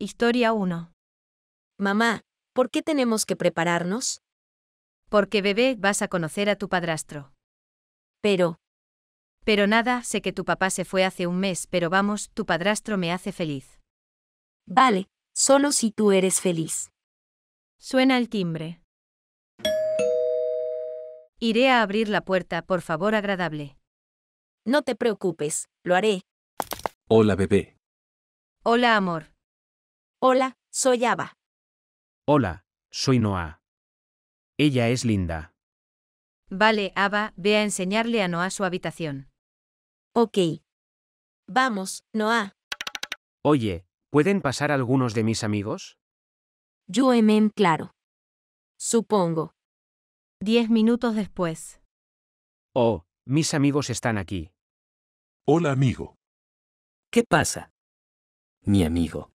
Historia 1. Mamá, ¿por qué tenemos que prepararnos? Porque bebé vas a conocer a tu padrastro. Pero, Pero nada, sé que tu papá se fue hace un mes, pero vamos, tu padrastro me hace feliz. vale, solo si tú eres feliz. Suena el timbre. Iré a abrir la puerta, por favor, agradable. No te preocupes, lo haré. Hola bebé. Hola, amor. Hola, soy Ava. Hola, soy Noah. Ella es linda. Vale, Ava, ve a enseñarle a Noah su habitación. Ok. Vamos, Noah. Oye, ¿pueden pasar algunos de mis amigos? Yo em claro. Supongo. Diez minutos después. Oh, mis amigos están aquí. Hola amigo. ¿Qué pasa? Mi amigo.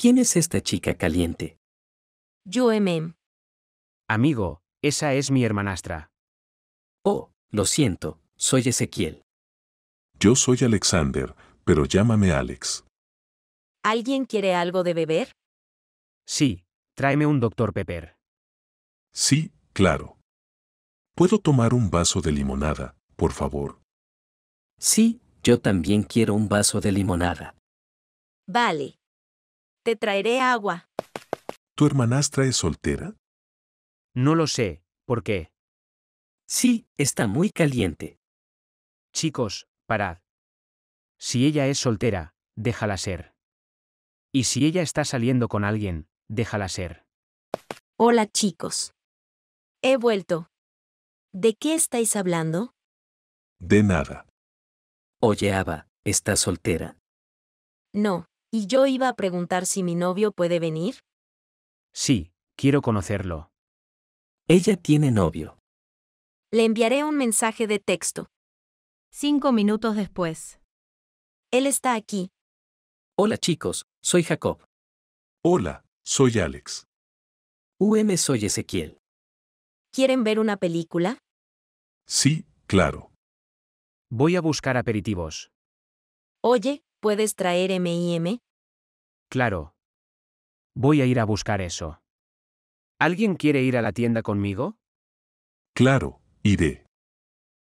¿Quién es esta chica caliente? Yo em Amigo, esa es mi hermanastra. Oh, lo siento, soy Ezequiel. Yo soy Alexander, pero llámame Alex. ¿Alguien quiere algo de beber? Sí, tráeme un Dr. Pepper. Sí, claro. ¿Puedo tomar un vaso de limonada, por favor? Sí, yo también quiero un vaso de limonada. Vale. Te traeré agua. ¿Tu hermanastra es soltera? No lo sé, ¿por qué? Sí, está muy caliente. Chicos, parad. Si ella es soltera, déjala ser. Y si ella está saliendo con alguien, déjala ser. Hola chicos. He vuelto. ¿De qué estáis hablando? De nada. Oye, Ava, ¿estás soltera? No. ¿Y yo iba a preguntar si mi novio puede venir? Sí, quiero conocerlo. Ella tiene novio. Le enviaré un mensaje de texto. Cinco minutos después. Él está aquí. Hola chicos, soy Jacob. Hola, soy Alex. UM soy Ezequiel. ¿Quieren ver una película? Sí, claro. Voy a buscar aperitivos. Oye, ¿puedes traer M&M? Claro. Voy a ir a buscar eso. ¿Alguien quiere ir a la tienda conmigo? Claro, iré.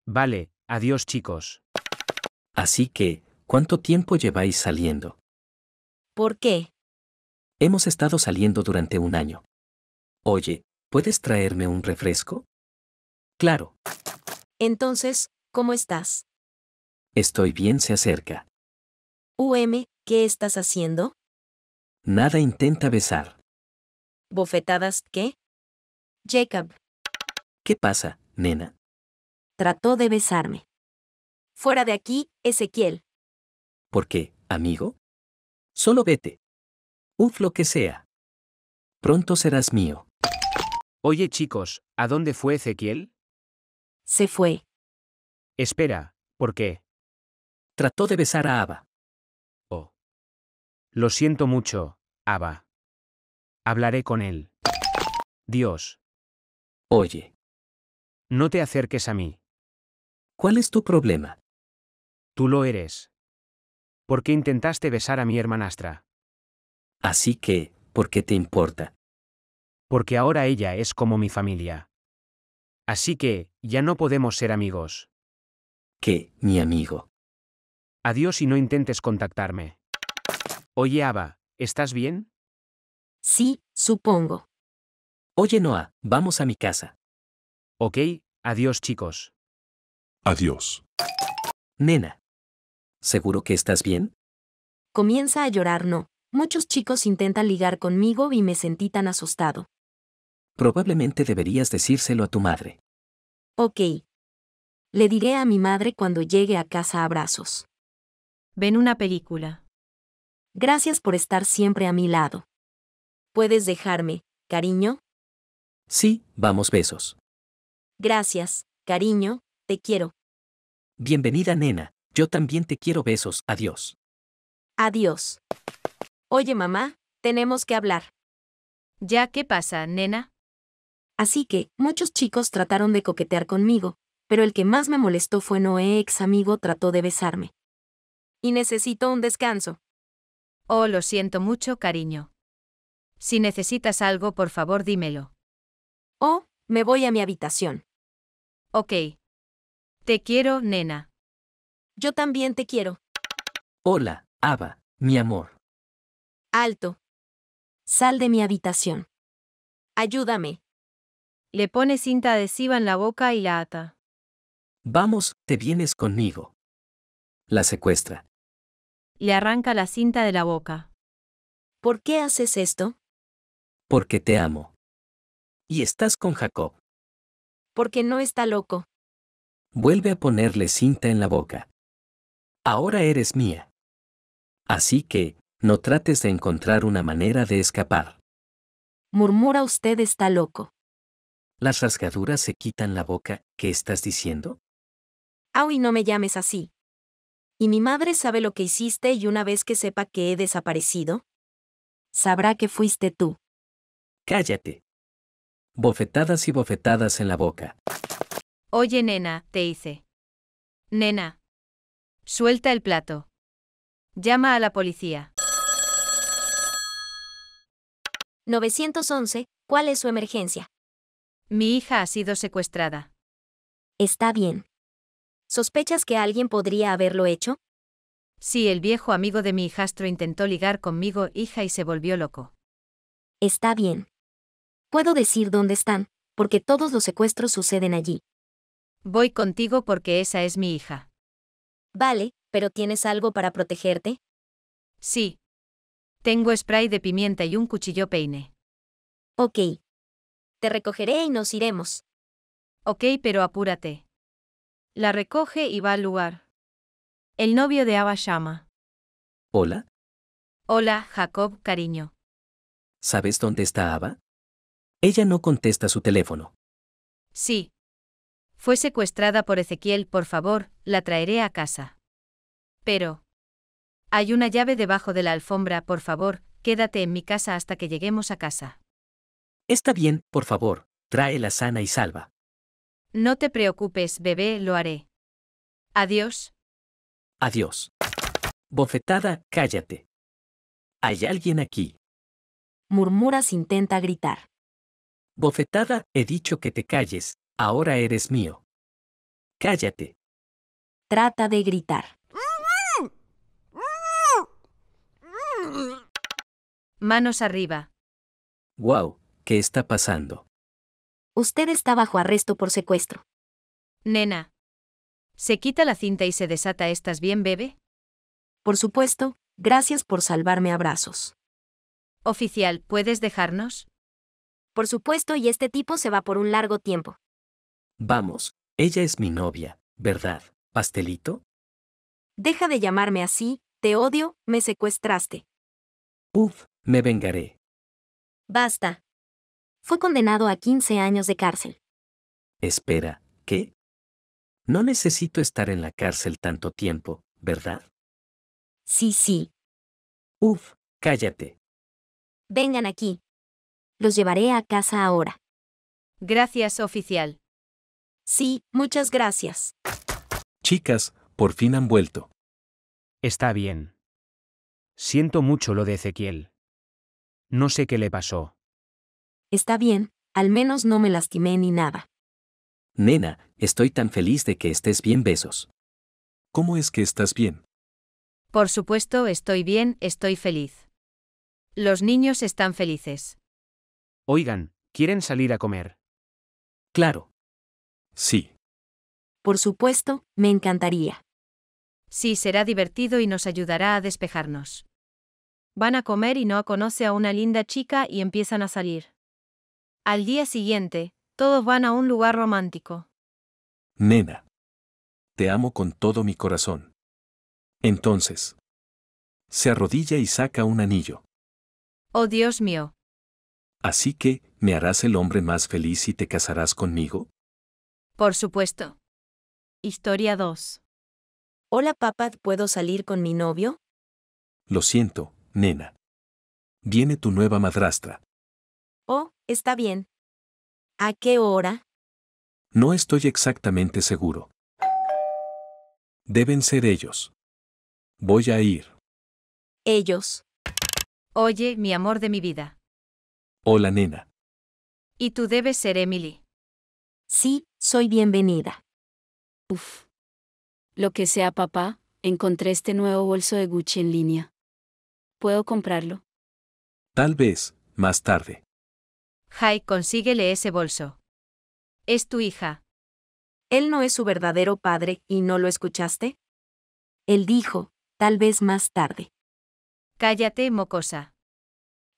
Vale, adiós chicos. Así que, ¿cuánto tiempo lleváis saliendo? ¿Por qué? Hemos estado saliendo durante un año. Oye, ¿puedes traerme un refresco? Claro, Entonces, ¿cómo estás? estoy bien, se acerca. UM, ¿qué estás haciendo? Nada intenta besar. ¿Bofetadas qué? Jacob, ¿Qué pasa, nena? trató de besarme. Fuera de aquí, Ezequiel. ¿Por qué, amigo? Solo vete. Uf lo que sea. Pronto serás mío. Oye chicos, ¿a dónde fue Ezequiel? Se fue. Espera, ¿por qué? Trató de besar a Ava. Lo siento mucho, Ava. Hablaré con él. Dios, Oye, no te acerques a mí. ¿cuál es tu problema? Tú lo eres. ¿Por qué intentaste besar a mi hermanastra? Así que, ¿por qué te importa? Porque ahora ella es como mi familia. Así que, ya no podemos ser amigos. ¿Qué, mi amigo? Adiós y no intentes contactarme. Oye, Ava, ¿estás bien? Sí, supongo. Oye, Noah, vamos a mi casa. Ok, adiós chicos. Adiós. Nena. ¿Seguro que estás bien? Comienza a llorar, no. Muchos chicos intentan ligar conmigo y me sentí tan asustado. Probablemente deberías decírselo a tu madre. Ok. Le diré a mi madre cuando llegue a casa abrazos. Ven una película. Gracias por estar siempre a mi lado. ¿Puedes dejarme, cariño? Sí, vamos besos. Gracias, cariño, te quiero. Bienvenida, nena. Yo también te quiero besos. Adiós. Adiós. Oye, mamá, tenemos que hablar. ¿Ya qué pasa, nena? Así que, muchos chicos trataron de coquetear conmigo, pero el que más me molestó fue Noé, ex amigo, trató de besarme. Y necesito un descanso. Oh, lo siento mucho, cariño. Si necesitas algo, por favor, dímelo. Oh, me voy a mi habitación. Ok. Te quiero, nena. Yo también te quiero. Hola, Ava, mi amor. Alto. Sal de mi habitación. Ayúdame. Le pone cinta adhesiva en la boca y la ata. Vamos, te vienes conmigo. La secuestra. Le arranca la cinta de la boca. ¿Por qué haces esto? Porque te amo. Y estás con Jacob. Porque no está loco. Vuelve a ponerle cinta en la boca. Ahora eres mía. Así que, no trates de encontrar una manera de escapar. Murmura usted está loco. Las rasgaduras se quitan la boca, ¿qué estás diciendo? Ay, no me llames así. ¿Y mi madre sabe lo que hiciste y una vez que sepa que he desaparecido? Sabrá que fuiste tú. Cállate. Bofetadas y bofetadas en la boca. Oye, nena, te hice. Nena. Suelta el plato. Llama a la policía. 911, ¿cuál es su emergencia? Mi hija ha sido secuestrada. Está bien. ¿Sospechas que alguien podría haberlo hecho? Sí, el viejo amigo de mi hijastro intentó ligar conmigo, hija, y se volvió loco. Está bien. Puedo decir dónde están, porque todos los secuestros suceden allí. Voy contigo porque esa es mi hija. Vale, pero ¿tienes algo para protegerte? Sí. Tengo spray de pimienta y un cuchillo peine. Ok. Te recogeré y nos iremos. Ok, pero apúrate. La recoge y va al lugar. El novio de Ava llama. Hola, Hola, Jacob, cariño. ¿sabes dónde está Ava? Ella no contesta su teléfono. Sí. Fue secuestrada por Ezequiel, por favor, la traeré a casa. Pero. Hay una llave debajo de la alfombra, por favor, quédate en mi casa hasta que lleguemos a casa. Está bien, por favor, tráela sana y salva. No te preocupes, bebé, lo haré. Adiós. Adiós. Bofetada, cállate. Hay alguien aquí. Murmuras intenta gritar. Bofetada, he dicho que te calles, ahora eres mío. Cállate. Trata de gritar. Manos arriba. Wow, ¿qué está pasando? Usted está bajo arresto por secuestro. Nena. ¿Se quita la cinta y se desata? ¿Estás bien, bebé? Por supuesto, gracias por salvarme abrazos. Oficial, ¿puedes dejarnos? Por supuesto, y este tipo se va por un largo tiempo. Vamos, ella es mi novia, ¿verdad, pastelito? Deja de llamarme así, te odio, me secuestraste. Uf, me vengaré. Basta. Fue condenado a 15 años de cárcel. Espera, ¿qué? No necesito estar en la cárcel tanto tiempo, ¿verdad? Sí, sí. Uf, cállate. Vengan aquí. Los llevaré a casa ahora. Gracias, oficial. Sí, muchas gracias. Chicas, por fin han vuelto. Está bien. Siento mucho lo de Ezequiel. No sé qué le pasó. Está bien, al menos no me lastimé ni nada. Nena, estoy tan feliz de que estés bien besos. ¿Cómo es que estás bien? Por supuesto, estoy bien, estoy feliz. Los niños están felices. Oigan, ¿quieren salir a comer? Claro, Sí. Por supuesto, me encantaría. Sí, será divertido y nos ayudará a despejarnos. Van a comer y Noah conoce a una linda chica y empiezan a salir. Al día siguiente, todos van a un lugar romántico. Nena. Te amo con todo mi corazón. Entonces. Se arrodilla y saca un anillo. Oh Dios mío, Así que, ¿me harás el hombre más feliz y te casarás conmigo? por supuesto. Historia 2. Hola papá, ¿puedo salir con mi novio? Lo siento, nena. Viene tu nueva madrastra. Está bien. ¿A qué hora? No estoy exactamente seguro. Deben ser ellos. Voy a ir. Ellos. Oye, mi amor de mi vida. Hola, nena. Y tú debes ser Emily. Sí, soy bienvenida. Uf. Lo que sea, papá, encontré este nuevo bolso de Gucci en línea. ¿Puedo comprarlo? Tal vez, más tarde. Jai, consíguele ese bolso. Es tu hija. Él no es su verdadero padre, ¿y no lo escuchaste? Él dijo, tal vez más tarde. Cállate, mocosa.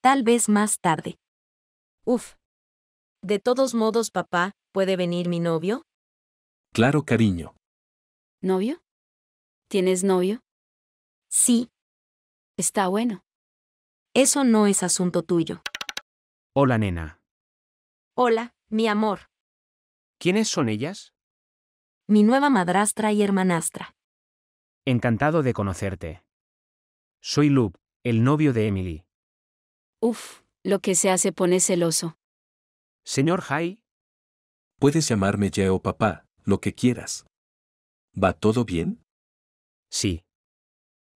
Tal vez más tarde. Uf, De todos modos, papá, ¿puede venir mi novio? Claro, cariño. ¿Novio? ¿Tienes novio? Sí, Está bueno. eso no es asunto tuyo. Hola, nena. Hola, mi amor. ¿Quiénes son ellas? Mi nueva madrastra y hermanastra. Encantado de conocerte. Soy Luke, el novio de Emily. Uf, lo que se pone celoso. Señor Hay, Puedes llamarme ya o papá, lo que quieras. ¿Va todo bien? sí.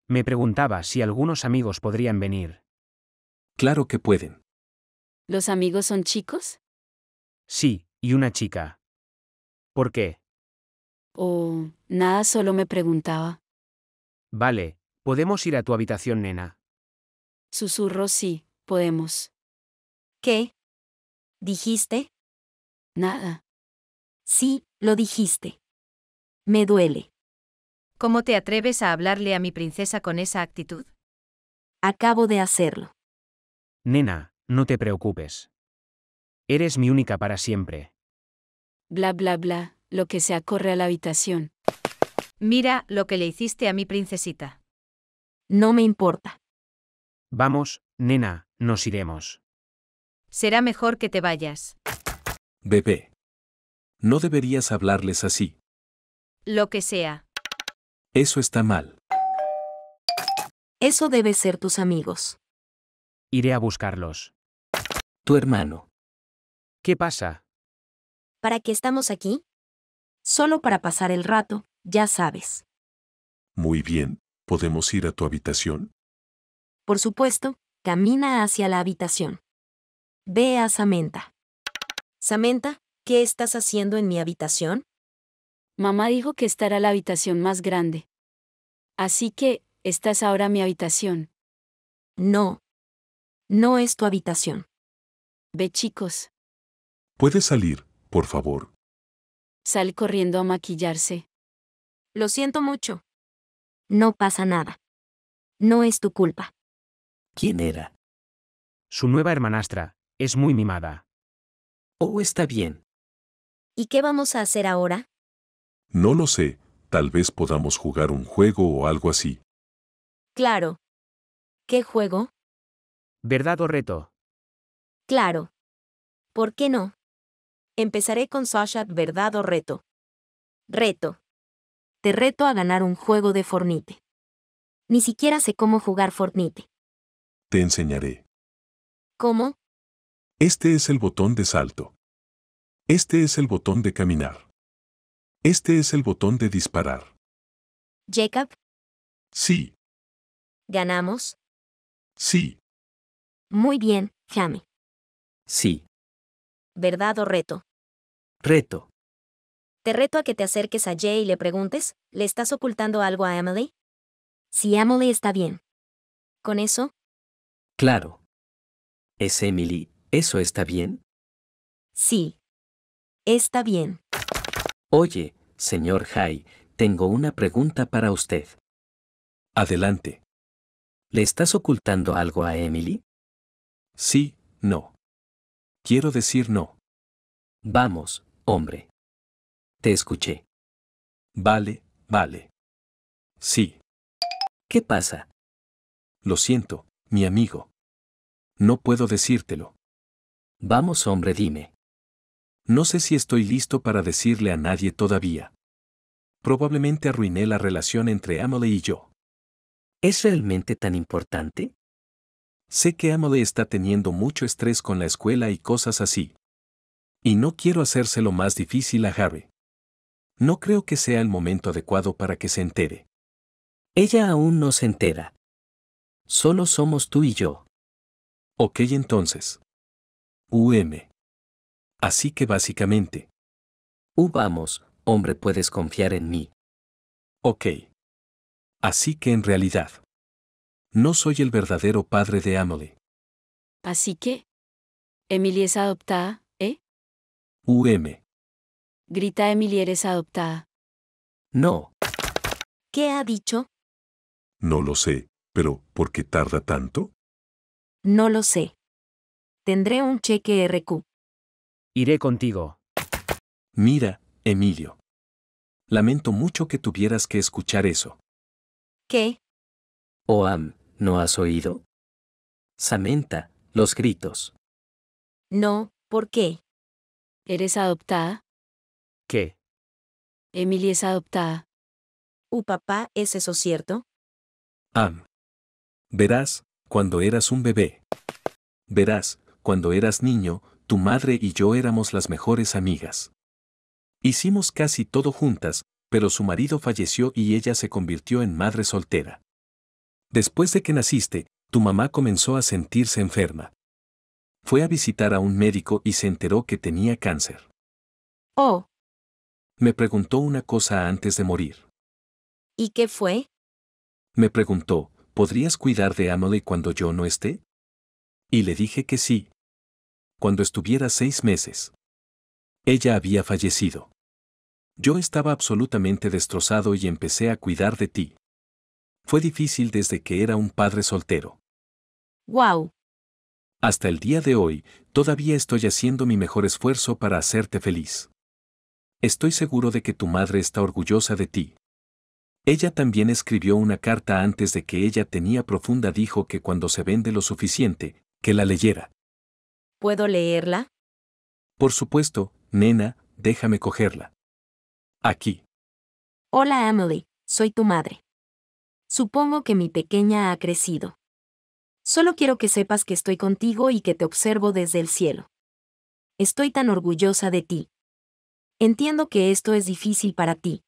Me preguntaba si algunos amigos podrían venir. Claro que pueden. ¿Los amigos son chicos? Sí, y una chica. ¿Por qué? O nada, solo me preguntaba. Vale, podemos ir a tu habitación, nena. Susurro sí, podemos. ¿Qué? ¿Dijiste? Nada. Sí, lo dijiste. Me duele. ¿cómo te atreves a hablarle a mi princesa con esa actitud? Acabo de hacerlo. Nena, no te preocupes. Eres mi única para siempre. Bla bla bla, lo que sea corre a la habitación. Mira lo que le hiciste a mi princesita. No me importa. Vamos, nena, nos iremos. Será mejor que te vayas. Bebé. No deberías hablarles así. Lo que sea. Eso está mal. Eso debe ser tus amigos. Iré a buscarlos. Tu hermano. ¿Qué pasa? ¿Para qué estamos aquí? Solo para pasar el rato, ya sabes. Muy bien, ¿podemos ir a tu habitación? Por supuesto, camina hacia la habitación. Ve a Samantha. Samantha, ¿qué estás haciendo en mi habitación? Mamá dijo que esta era la habitación más grande. Así que, esta es ahora mi habitación. No. No es tu habitación. Ve chicos, ¿Puedes salir, por favor? sal corriendo a maquillarse. Lo siento mucho. No pasa nada. No es tu culpa. ¿Quién era? Su nueva hermanastra, es muy mimada. Oh, está bien. ¿Y qué vamos a hacer ahora? No lo sé, tal vez podamos jugar un juego o algo así. Claro. ¿Qué juego? ¿Verdad o reto? Claro. ¿Por qué no? Empezaré con Sasha, ¿verdad o reto? Reto. Te reto a ganar un juego de Fornite. Ni siquiera sé cómo jugar Fornite. Te enseñaré. ¿Cómo? Este es el botón de salto. Este es el botón de caminar. Este es el botón de disparar. Jacob, Sí, ¿ganamos? sí, Muy bien, Jamie. Sí. ¿Verdad o reto? Reto. Te reto a que te acerques a Jay y le preguntes, ¿le estás ocultando algo a Emily? Si Emily está bien. ¿Con eso? Claro. ¿Es Emily? ¿Eso está bien? Sí. Está bien. Oye, señor Hay, tengo una pregunta para usted. Adelante. ¿Le estás ocultando algo a Emily? Sí, no. Quiero decir no. Vamos, hombre. Te escuché. Vale, vale. Sí, ¿Qué pasa? lo siento, mi amigo. No puedo decírtelo. Vamos, hombre, dime. No sé si estoy listo para decirle a nadie todavía. Probablemente arruiné la relación entre Emily y yo. ¿Es realmente tan importante? Sé que Emily está teniendo mucho estrés con la escuela y cosas así. Y no quiero hacérselo más difícil a Harry. No creo que sea el momento adecuado para que se entere. Ella aún no se entera. Solo somos tú y yo. Ok entonces. UM. Así que básicamente. Uh, vamos, hombre, puedes confiar en mí. Ok. Así que en realidad. No soy el verdadero padre de Emily. Así que. Emily es adoptada, ¿eh? UM. Grita Emily, eres adoptada. No, ¿Qué ha dicho? No lo sé, pero ¿por qué tarda tanto? No lo sé. Tendré un cheque RQ. Iré contigo. Mira, Emilio. Lamento mucho que tuvieras que escuchar eso. ¿Qué? Oam, ¿no has oído? Samantha, los gritos. No, ¿por qué? ¿Eres adoptada? ¿Qué? Emily es adoptada. ¿U papá, es eso cierto? Am. Verás, cuando eras un bebé. Verás, cuando eras niño, tu madre y yo éramos las mejores amigas. Hicimos casi todo juntas, pero su marido falleció y ella se convirtió en madre soltera. Después de que naciste, tu mamá comenzó a sentirse enferma. Fue a visitar a un médico y se enteró que tenía cáncer. Oh, Me preguntó una cosa antes de morir. ¿y qué fue? Me preguntó, ¿podrías cuidar de Emily cuando yo no esté? Y le dije que sí. Cuando estuviera seis meses. Ella había fallecido. Yo estaba absolutamente destrozado y empecé a cuidar de ti. Fue difícil desde que era un padre soltero. Wow, Hasta el día de hoy, todavía estoy haciendo mi mejor esfuerzo para hacerte feliz. Estoy seguro de que tu madre está orgullosa de ti. Ella también escribió una carta antes de que ella tenía profunda dijo que cuando se vende lo suficiente, que la leyera. ¿puedo leerla? Por supuesto, nena, déjame cogerla. Aquí. Hola Emily, soy tu madre. Supongo que mi pequeña ha crecido. Solo quiero que sepas que estoy contigo y que te observo desde el cielo. Estoy tan orgullosa de ti. Entiendo que esto es difícil para ti.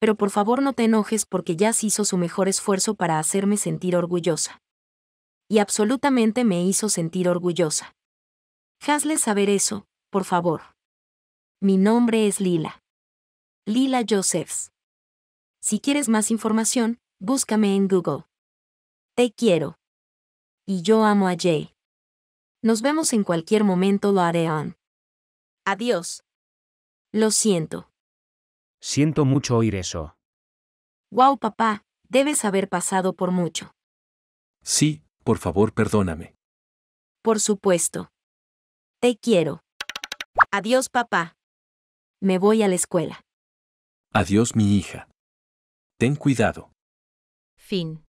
Pero por favor no te enojes porque Jazz hizo su mejor esfuerzo para hacerme sentir orgullosa. Y absolutamente me hizo sentir orgullosa. Hazle saber eso, por favor. Mi nombre es Lila. Lila Josephs. Si quieres más información, búscame en Google. Te quiero. Y yo amo a Jay. Nos vemos en cualquier momento, lo haré on. Adiós. Lo siento. Siento mucho oír eso. Wow, papá, debes haber pasado por mucho. Sí, por favor, perdóname. Por supuesto. Te quiero. Adiós, papá. Me voy a la escuela. Adiós, mi hija. Ten cuidado. Fin.